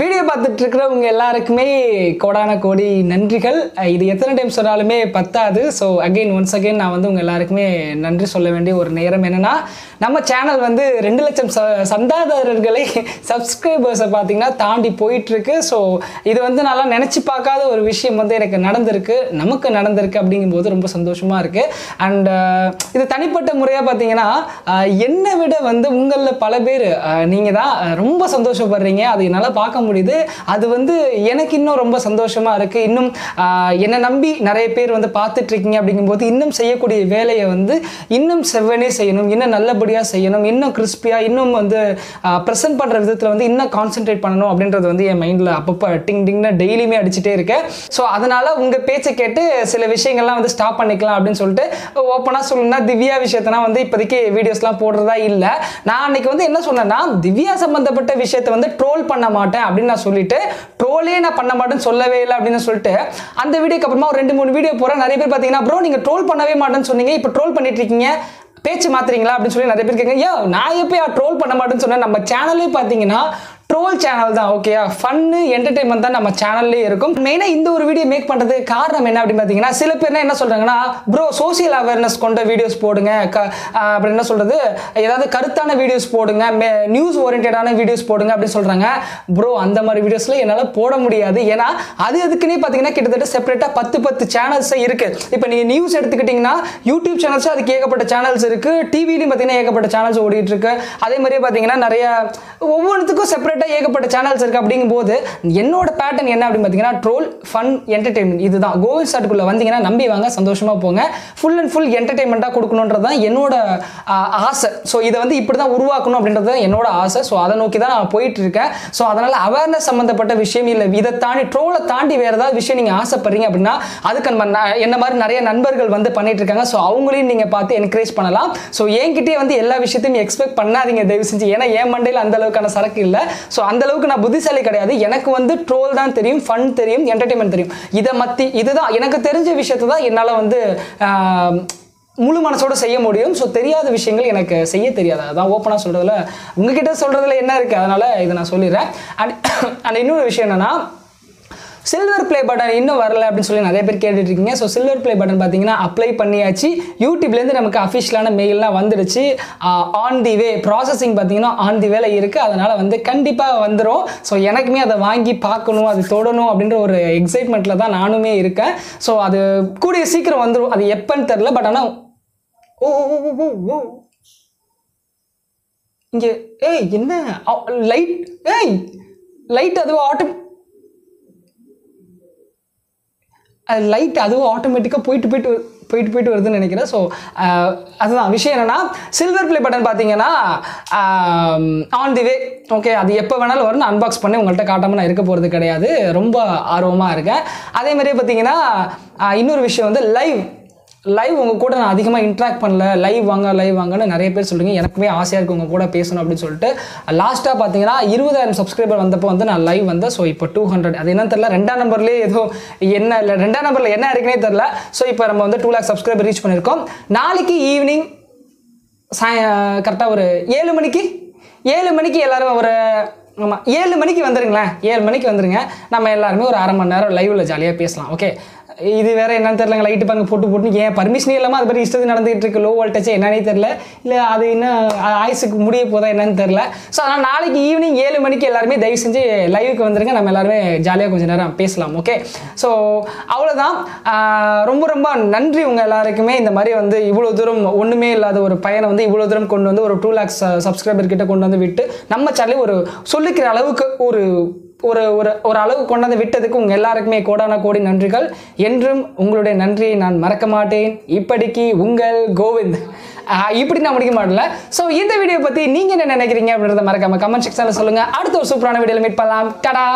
Video பார்த்துட்டு இருக்கிறவங்க எல்லாருக்குமே கோடான கோடி நன்றிகள். இது எத்தனை டைம் சொன்னாலுமே பத்தாது. ஸோ அகைன் ஒன்ஸ் அகைன் நான் வந்து உங்கள் எல்லாருக்குமே நன்றி சொல்ல வேண்டிய ஒரு நேரம் என்னென்னா நம்ம சேனல் வந்து ரெண்டு லட்சம் ச சந்தாதாரர்களை சப்ஸ்கிரைபர்ஸை பார்த்திங்கன்னா தாண்டி போயிட்டுருக்கு ஸோ இது வந்து நல்லா நினச்சி பார்க்காத ஒரு விஷயம் வந்து எனக்கு நடந்திருக்கு. நமக்கு நடந்திருக்கு அப்படிங்கும்போது ரொம்ப சந்தோஷமாக இருக்குது அண்ட் இது தனிப்பட்ட முறையாக பார்த்தீங்கன்னா என்னை விட வந்து உங்களில் பல பேர் நீங்கள் தான் ரொம்ப சந்தோஷப்படுறீங்க. அது என்னால் பார்க்க முடியுது. அது வந்து எனக்கு இன்னும் ரொம்ப சந்தோஷமா இருக்கு. இன்னும் என்னை நம்பி நிறைய பேர் வந்து பார்த்துட்ருக்கீங்க அப்படிங்கும்போது இன்னும் செய்யக்கூடிய வேலையை வந்து இன்னும் செவ்வனே செய்யணும். இன்னும் நல்லபடியாக செய்யணும். இன்னும் கிறிஸ்பியாக இன்னும் வந்து ப்ரெசென்ட் பண்ணுற விதத்தில் வந்து இன்னும் கான்சென்ட்ரேட் பண்ணணும் அப்படின்றது வந்து என் மைண்டில் அப்பப்போ டிங் டிங்னு டெய்லியுமே அடிச்சுட்டே இருக்கேன். ஸோ அதனால் உங்கள் பேச்சை கேட்டு சில விஷயங்கள்லாம் வந்து ஸ்டாப் பண்ணிக்கலாம் அப்படின்னு சொல்லிட்டு ஓப்பனாக சொல்லணும்னா திவ்யா விஷயத்தனா வந்து இப்போதைக்கு வீடியோஸ்லாம் போடுறதா இல்லை. நான் அன்னைக்கு வந்து என்ன சொன்னேன்னா திவ்யா சம்பந்தப்பட்ட விஷயத்தை வந்து ட்ரோல் பண்ண மாட்டேன். அப்படின்னு நான் சொல்லிட்டு ட்ரோலே நான் பண்ண மாட்டேன்னு சொல்லவே இல்லை அப்படின்னு சொல்லிட்டு அந்த வீடியோக்கு அப்புறமா ஒரு ரெண்டு மூணு வீடியோ போகிறேன் நிறைய பேர் பார்த்தீங்கன்னா ப்ரோ நீங்கள் ட்ரோல் பண்ணவே மாட்டேன்னு சொன்னீங்க. இப்போ ட்ரோல் பண்ணிட்டு இருக்கீங்க. பேச்சு மாத்துறீங்களா? அப்படின்னு சொல்லி நிறைய பேர் கேட்குங்க ஏன் நான் எப்போ ட்ரோல் பண்ண மாட்டேன்னு சொன்னேன்? நம்ம சேனலே பார்த்தீங்கன்னா ட்ரோல் சேனல் தான் ஓகேயா ஃபன்னு என்டர்டைன்மெண்ட் தான் நம்ம சேனல்லே இருக்கும். மெயினாக இந்த ஒரு வீடியோ மேக் பண்ணுறதுக்கு காரணம் என்ன அப்படின்னு பார்த்தீங்கன்னா சில பேர் என்ன சொல்கிறாங்கன்னா ப்ரோ சோசியல் அவேர்னஸ் கொண்ட வீடியோஸ் போடுங்க. க அப்படி என்ன சொல்கிறது ஏதாவது கருத்தான வீடியோஸ் போடுங்க. நியூஸ் ஓரியன்டான வீடியோஸ் போடுங்க அப்படின்னு சொல்கிறாங்க ப்ரோ அந்த மாதிரி வீடியோஸில் என்னால் போட முடியாது. ஏன்னா அது அதுக்குன்னே பார்த்தீங்கன்னா கிட்டத்தட்ட செப்பரேட்டாக பத்து பத்து சேனல்ஸ் இருக்குது இப்போ நீங்கள் நியூஸ் எடுத்துக்கிட்டிங்கன்னா யூடியூப் சேனல்ஸ் அதுக்கு ஏகப்பட்ட சேனல்ஸ் இருக்குது டிவிலையும் பார்த்தீங்கன்னா ஏகப்பட்ட சேனல்ஸ் ஓடிட்டு இருக்கு. அதே மாதிரியே பார்த்தீங்கன்னா நிறைய ஒவ்வொன்றுத்துக்கும் செப்பரேட் ஏகப்பட்ட சேனல்ஸ் இருக்குது அப்படிங்கும்போது என்னோட பேட்டர்ன் என்ன அப்படின்னு பார்த்தீங்கன்னா ட்ரோல் ஃபன் என்டர்டைன்மெண்ட் இதுதான். கோவில் சாட்டுக்குள்ளே வந்தீங்கன்னா நம்பி வாங்க சந்தோஷமாக போங்க. ஃபுல் அண்ட் ஃபுல் என்டர்டைன்மெண்ட்டாக கொடுக்கணுன்றது தான் என்னோட ஆசை. ஸோ இதை வந்து இப்படி தான் உருவாக்கணும் அப்படின்றது தான் என்னோட ஆசை. ஸோ அதை நோக்கி தான் நான் போயிட்டு இருக்கேன் ஸோ அதனால் அவேர்னஸ் சம்மந்தப்பட்ட விஷயம் இல்லை. இதை தாண்டி ட்ரோலை தாண்டி வேறு ஏதாவது விஷயம் நீங்கள் ஆசைப்படுறீங்க அப்படின்னா அதுக்கு நம்ம என்ன மாதிரி நிறைய நண்பர்கள் வந்து பண்ணிட்டு இருக்காங்க ஸோ அவங்களையும் நீங்கள் பார்த்து என்கரேஜ் பண்ணலாம். ஸோ என்கிட்டயே வந்து எல்லா விஷயத்தையும் எக்ஸ்பெக்ட் பண்ணாதீங்க தயவு செஞ்சு. ஏன்னா என் மண்டையில் அந்த அளவுக்கான சரக்கு இல்லை. ஸோ அந்த அளவுக்கு நான் புத்திசாலி கிடையாது. எனக்கு வந்து ட்ரோல் தான் தெரியும் ஃபன் தெரியும் என்டர்டைன்மெண்ட் தெரியும். இதை மத்தி இதுதான். எனக்கு தெரிஞ்ச விஷயத்தை தான் என்னால் வந்து முழு மனசோட செய்ய முடியும். ஸோ தெரியாத விஷயங்கள் எனக்கு செய்ய தெரியாது. அதான் ஓப்பனாக சொல்கிறதுல உங்ககிட்ட சொல்கிறதுல என்ன இருக்குது அதனால் இதை நான் சொல்லிடுறேன். அண்ட் அண்ட் இன்னொரு விஷயம் என்னென்னா சில்வர் ப்ளே பட்டன் இன்னும் வரல அப்படின்னு சொல்லி நிறைய பேர் கேட்டுட்ருக்கீங்க. ஸோ சில்வர் ப்ளே பட்டன் பார்த்தீங்கன்னா அப்ளை பண்ணியாச்சு. யூடியூப்லேருந்து நமக்கு அஃபிஷியலான மெயில்லாம் வந்துடுச்சு ஆன் தி வே ப்ராசஸிங் பார்த்தீங்கன்னா ஆன் தி வேலை இருக்குது அதனால் வந்து கண்டிப்பாக வந்துடும் ஸோ எனக்குமே அதை வாங்கி பார்க்கணும் அது தொடணும் அப்படின்ற ஒரு எக்ஸைட்மெண்ட்டில் தான் நானுமே இருக்கேன். ஸோ அது கூடிய சீக்கிரம் வந்துடும் அது எப்போன்னு தெரில பட் ஆனால் ஓ ஓ, ஓ. இங்கே ஏய் என்ன? லைட் ஏய் லைட் அதுவும் ஆட்டோ அது லைட் அதுவும் ஆட்டோமேட்டிக்காக போயிட்டு போயிட்டு போயிட்டு போயிட்டு வருதுன்னு நினைக்கிறேன். ஸோ அதுதான். விஷயம் என்னென்னா சில்வர் ப்ளே பட்டன் பார்த்தீங்கன்னா ஆன் தி வே ஓகே அது எப்போ வேணாலும் வரும் நான் அன்பாக்ஸ் பண்ணி உங்கள்கிட்ட காட்டாமல் நான் இருக்க போகிறது கிடையாது. ரொம்ப ஆர்வமாக இருக்கேன். அதே மாதிரியே பார்த்தீங்கன்னா இன்னொரு விஷயம் வந்து லைவ் லைவ் உங்கள் கூட நான் அதிகமாக இன்ட்ராக்ட் பண்ணல. லைவ் வாங்க லைவ் வாங்கன்னு நிறைய பேர் சொல்றீங்க. எனக்குமே ஆசையாக இருக்குது உங்கள் கூட பேசணும் அப்படின்னு சொல்லிட்டு. லாஸ்ட்டாக பார்த்தீங்கன்னா இருபதாயிரம் சப்ஸ்கிரைபர் வந்தப்போ வந்து நான் லைவ் வந்தேன். ஸோ இப்போ டூ ஹண்ட்ரட் அது என்னன்னு தெரில ரெண்டாம் நம்பர்லேயே ஏதோ என்ன இல்லை. ரெண்டாம் நம்பரில் என்ன இருக்குன்னே தெரில ஸோ இப்போ நம்ம வந்து டூ லேக் சப்ஸ்கிரைபர் ரீச் பண்ணியிருக்கோம். நாளைக்கு ஈவினிங் சாய கரெக்டாக ஒரு ஏழு மணிக்கு ஏழு மணிக்கு எல்லோரும் ஒரு ஆமாம் ஏழு மணிக்கு வந்துருங்களேன். ஏழு மணிக்கு வந்துருங்க. நம்ம எல்லாருமே ஒரு அரை மணி நேரம் லைவில் ஜாலியாக பேசலாம். ஓகே இது வேற என்னன்னு தெரியலங்க லைட்டு பாருங்க போட்டு போட்டு ஏன் பர்மிஷனே இல்லாமல் அது மாதிரி இஷ்டத்துக்கு நடந்துகிட்டு இருக்கு லோ வோல்டேஜ் என்னன்னே தெரில இல்லை அது இன்னும் ஆயுசுக்கு முடிய போதா என்னன்னு தெரில ஸோ அதனால் நாளைக்கு ஈவினிங் ஏழு மணிக்கு எல்லாருமே தயவு செஞ்சு லைவுக்கு வந்துருங்க. நம்ம எல்லாருமே ஜாலியாக கொஞ்சம் நேரம் பேசலாம் ஓகே ஸோ அவ்வளோதான் ரொம்ப ரொம்ப நன்றி உங்கள் எல்லாருக்குமே. இந்த மாதிரி வந்து இவ்வளோ தூரம் ஒன்றுமே இல்லாத ஒரு பையனை வந்து இவ்வளோ தூரம் கொண்டு வந்து ஒரு டூ லேக்ஸ் சப்ஸ்கிரைபர் கிட்ட கொண்டு வந்து விட்டு நம்ம சேனலே ஒரு சொல்லிக்கிற அளவுக்கு ஒரு ஒரு ஒரு ஒரு அளவு கொண்டாந்து விட்டதுக்கு உங்கள் எல்லாருக்குமே கோடான கோடி நன்றிகள். என்றும் உங்களுடைய நன்றியை நான் மறக்க மாட்டேன். இப்படிக்கு உங்கள் கோவிந்த். இப்படி நான் முடிக்க மாட்டல ஸோ இந்த வீடியோ பற்றி நீங்கள் என்ன நினைக்கிறீங்க அப்படின்றத மறக்காம கமெண்ட் செக்ஷனில் சொல்லுங்கள் அடுத்த ஒரு சூப்பரான வீடியோவில் மீட் பண்ணலாம். டடா